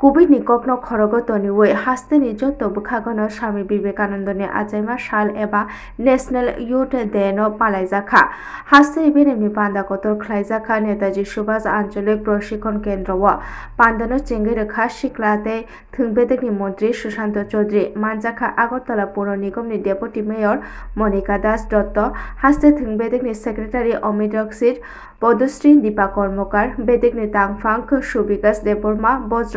Kubinyi কখনো খরগতনি ওই হাস্তেনি যত বুখাগনো স্বামী বিবেকানন্দনি আজাইমা সাল এবা ন্যাশনাল ইউথ ডে ন পালাইজাখা হাস্তে বেরেমনি পান্দা কতর খ্লাইজাখা নেতাজি সুভাষ আঞ্চলিক প্রশিক্ষণ কেন্দ্র ও পান্দানো চেঙ্গে রেখা শিকলাতে থুংবেদেকনি মন্ত্রী সুশান্ত চৌধুরী মানজাখা আগরতলা পৌর নিগমনি ডেপুটি মেয়র মনিকা দাস দত্ত, হাস্তে থুংবেদেকনি সেক্রেটারি অমিত রক্সির পদশ্রী দীপা কর্মকার বেদেকনি তাংফাং সুবিকাশ দেববর্মা বজ্র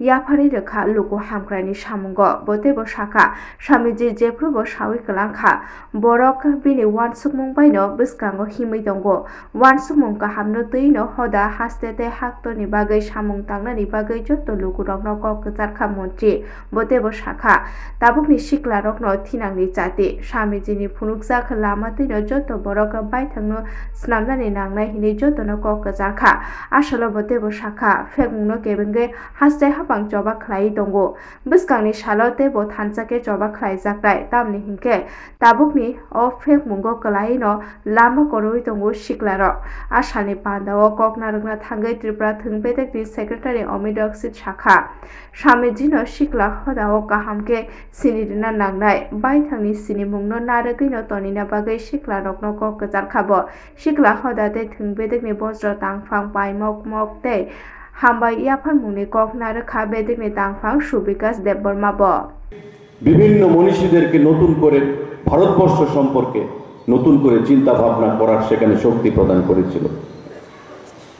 야판이 르카 루고 함그라니 샤문거 보테보 샤카 샤미지 제프로보 샤위클랑카 보럭 비니 완숙몽바이노 비스캉고 히미동고 완숙몽카 함노 뜨이노 호다 하스테테 학토니 바게 샤몽탕나니 바게 조토 루구럭노 거크자르카 몬치 보테보 샤카 তাবুকনি শিকলারকন থিনাংনি জাতি স্বামীজিনি ফুনুকজাক লামাতিনো যত বরক বাইথাংনো স্নামদানি নাংনাই হিনি যতনো কক জারখা আসল বতেব শাখা ফেগুংনো কেবেঙ্গে হাসতে হাব bang joba khlai tongo bwskangni salo tebo thanchake joba khlai jakrai tamni hingke tabukni o phek mungo klai no lama koroi tongo siklaro asani pandao koknarungna thangai tripura thungbetek ni secretary omidoksit shakha স্বামীজিনো শিকলা হদাও কাহামকে সিনিরিনা নাংনাই বাইথাংনি সিনিমুংনো নারগৈনো তনিনা বাগৈ শিকলা রকনো কক গজার খাব শিকলা হদাতে থুংবেদেকনি বজ্র তাংফাং পাইমক মক তে হামবাই ইয়াফান মুনি কক নারখা বেদিকনি তাংফাং সুবিকাশ দেববর্মা ব। বিভিন্ন মনীষীদেরকে নতুন করে ভারতবর্ষ সম্পর্কে নতুন করে চিন্তা ভাবনা করার সেখানে শক্তি প্রদান করেছিল।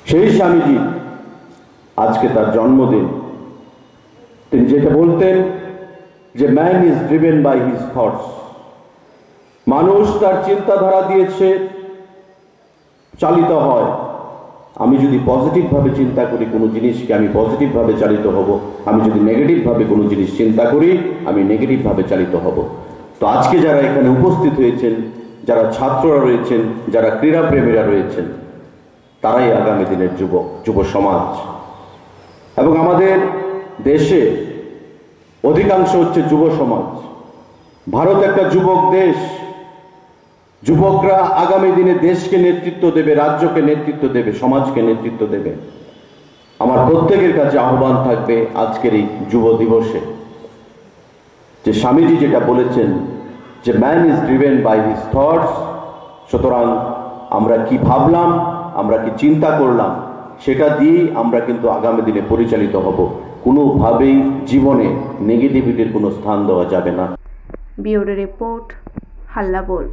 সেই স্বামীজি আজকে তার জন্মদিন। তিনি যেটা বলতেন যে man is driven by his thoughts মানুষ তার চিন্তাধারা দিয়েছে, চালিত হয়। আমি যদি পজিটিভভাবে চিন্তা করি কোনো জিনিসকে আমি পজিটিভভাবে চালিত হব, আমি যদি নেগেটিভভাবে কোনো জিনিস চিন্তা করি, আমি নেগেটিভভাবে চালিত হব। তো আজকে যারা এখানে উপস্থিত হয়েছেন, যারা ছাত্ররা রয়েছেন, যারা ক্রীড়াপ্রেমীরা রয়েছেন, তারাই আগামী দিনের যুবক যুব সমাজ। এবং আমাদের দেশে অধিকাংশ হচ্ছে যুব সমাজ। ভারত একটা যুবক দেশ। যুবকরা আগামী দিনে দেশকে নেতৃত্ব দেবে, রাজ্যকে নেতৃত্ব দেবে, সমাজকে নেতৃত্ব দেবে। আমার প্রত্যেকের কাছে আহ্বান থাকবে আজকের এই যুব দিবসে। যে স্বামীজি যেটা বলেছেন যে man is driven by his thoughts সুতরাং আমরা কি ভাবলাম, আমরা কি চিন্তা করলাম, সেটা দিয়েই আমরা কিন্তু আগামী দিনে পরিচালিত হব। কোনোভাবেই জীবনে নেগেটিভিটির কোনো স্থান দেওয়া যাবে না। ব্যুরো রিপোর্ট, হাল্লা বল